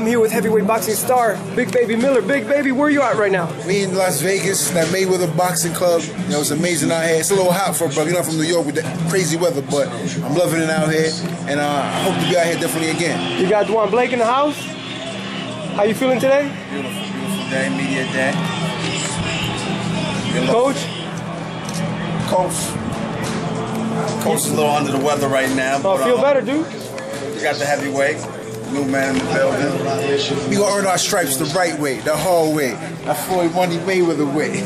I'm here with heavyweight boxing star Big Baby Miller. Big Baby, where you at right now? We in Las Vegas, that Mayweather Boxing Club. You know, it's amazing out here. It's a little hot for brother. You know, I'm from New York with the crazy weather, but I'm loving it out here, and uh, I hope to be out here definitely again. You got Dwan Blake in the house. How you feeling today? Beautiful, beautiful day, media day. Coach? Coach. Coach is a little under the weather right now. Oh, but, feel uh, better, dude? We got the heavyweight, new man in the building. We gonna earn our stripes the right way, the hard way, the Floyd Money Mayweather way.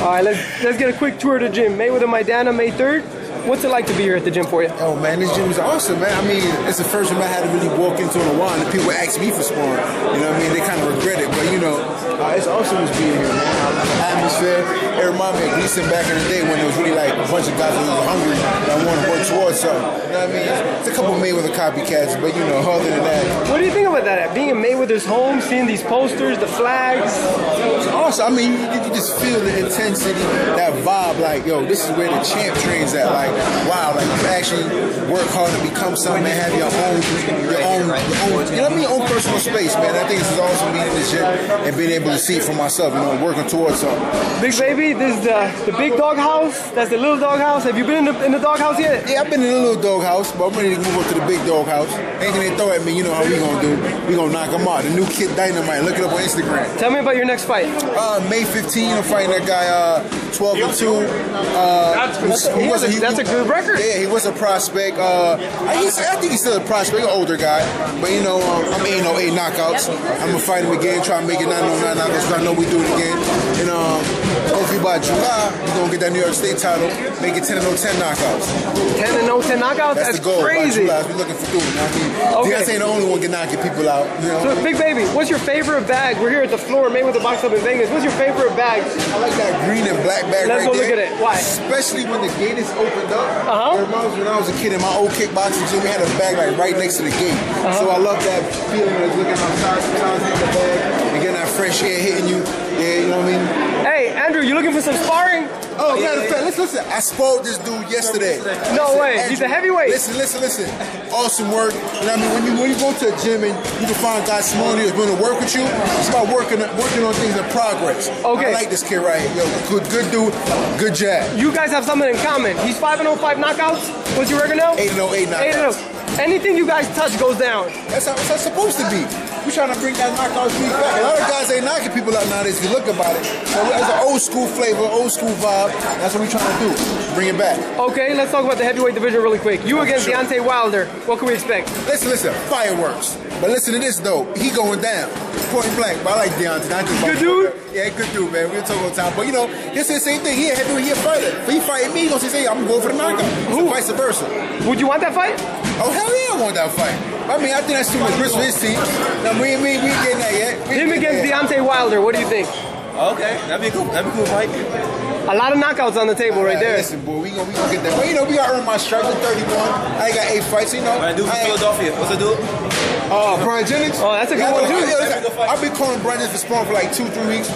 All right, let's let's get a quick tour of the gym. Mayweather Maidana, May 3rd. What's it like to be here at the gym for you? Oh man, this gym is awesome, man. I mean, it's the first time I had to really walk into in a while, and people ask me for sparring. You know what I mean? They kind of regret it, but you know, it's awesome just being here, man. Atmosphere, it reminds me of Gleason back in the day when it was really like a bunch of guys that were hungry that want to work towards something. You know what I mean? It's, it's a couple Mayweather copycats, but you know, other than that, What do you think about that? Being in Mayweather's home, seeing these posters, the flags. it's awesome. I mean, you, you just feel the intensity, that vibe. Like, yo, this is where the champ trains at. Like, wow, like you actually work hard to become something and have your own, your own, your own, you know what I mean, your own personal space, man. I think this is awesome being in this gym and being able to see it for myself. You know, working towards something. Big Baby, this is the, the big dog house. That's the little dog house. Have you been in the, in the dog house yet? Yeah, I've been in the little dog house, but I'm ready to move up to the big dog house. Anything they throw at me, you know how we gonna do. We gonna knock them out. The new kid Dynamite. Look it up on Instagram. Tell me about your next fight. Uh, May 15, I'm fighting that guy, uh, 12 and 2. Uh, That's, who's- that's, was a, He- that's a good record. Yeah, he was a prospect. Uh, I, he's, I think he's still a prospect, an older guy. But you know, um, I'm 8 8 knockouts. I'm gonna fight him again, try and make it 9 9 knockouts. 'cause I know we do it again. And um, hopefully by July, we're gonna get that New York State title, make it 10 and 0 10 knockouts. 10 and 0, 10 knockouts. That's, That's, the goal. crazy. By July, we're looking for doing. it. I mean, Okay. Deontay ain't the only one can knocking people out. You know? So, Big Baby, what's your favorite bag? We're here at the floor, Mayweather Box Club in Vegas. What's your favorite bag? I like that green and black bag Let's right go there. look at it. Why? Especially when the gate is opened up. Uh-huh. It reminds me when I was a kid in my old kickboxing gym, we had a bag like right next to the gate. Uh-huh. So I love that feeling of looking outside sometimes in the bag and getting that fresh air hitting you. Yeah, you know what I mean? Hey, Andrew, you looking for some sparring? Oh, matter of fact, listen, listen. I spoiled this dude yesterday. No way. He's a heavyweight. Listen, listen, listen. Awesome work. You know what I mean? When you when you go to a gym and you can find guys you that's willing to work with you, it's about working working on things in progress. Okay. I like this kid right here. Yo, good, good dude, good jab. You guys have something in common. He's 5 and 0, 5 knockouts. What's your record now? 8 and 0, 8 8 and 0. Anything you guys touch goes down. That's how, that's how it's supposed to be. We're trying to bring that knockout streak back. A lot of guys ain't knocking people out nowadays if you look about it. So it's an old school flavor, old school vibe. That's what we're trying to do. Bring it back. Okay, let's talk about the heavyweight division really quick. You against Sure. Deontay Wilder. What can we expect? Listen, listen, fireworks. But listen to this though, he going down. Point blank. But I like Deontay. Not just Good dude? Yeah, good dude, man. We'll talk all the time. But you know, he'll say the same thing. He a heavyweight, he a fighter. If he fighting me, he gonna say, I'm going for the knockout. So vice versa. Would you want that fight? Oh hell yeah, I want that fight. I mean, I think that's too much risk for his team. Now we we we ain't getting that yet. We Him against. Deontay Wilder. What do you think? Okay, that'd be cool. That'd be cool fight. A lot of knockouts on the table right there. Listen, boy, we gonna we gonna get that. But you know, we gotta earn my stripes at 31. I ain't got eight fights, you know. What I do from I Philadelphia? What's it dude? Oh, Bryant Jennings. Oh, that's a good Yeah, one, I- too. I- listen, I've been calling Bryant Jennings for spawn for like two, three weeks.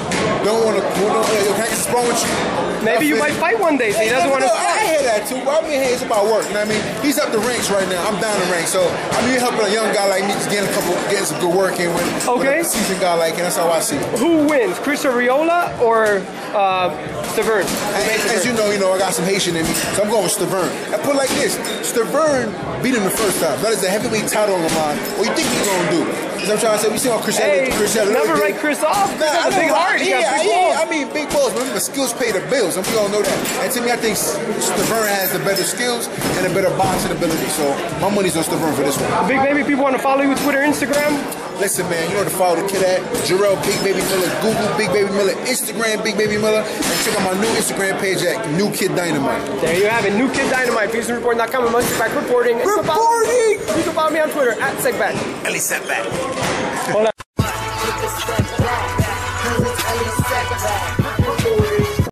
Don't want to. Don't, yo, can I get spawn with you? Maybe you might fight one day, so he doesn't want to know. I hear that too. But I mean, hey, it's about work. You know what I mean? He's up the ranks right now. I'm down the ranks. So I mean, you're helping a young guy like me just getting a couple, getting some good work in with, Okay. with a seasoned guy like, and that's how I see it. Who wins, Chris Arreola or uh, Stiverne? As, as you know, you know, I got some Haitian in me, so I'm going with Stiverne. I put it like this: Stiverne beat him the first time. That is a heavyweight title on the line. What do you think he's gonna do? What I'm trying to say? We see how Chris Hey, Chris never write Chris off. Chris Nah, has a I big heart. He got yeah, big yeah. I mean, big balls. But remember, skills pay the bills, and we all know that. And to me, I think Stiverne has the better skills and a better boxing ability. So my money's on Stiverne for this one. Big baby, people want to follow you on Twitter, Instagram. Listen, man, you know to follow the kid at Jarrell Big Baby Miller, Google Big Baby Miller, Instagram Big Baby Miller, and check out my new Instagram page at New Kid Dynamite. There you have it. New Kid Dynamite. PetersonReport.com and Munchie Back reporting. And you can follow- Reporting! You can follow Twitter at Seckbach. Elie Seckbach. Hold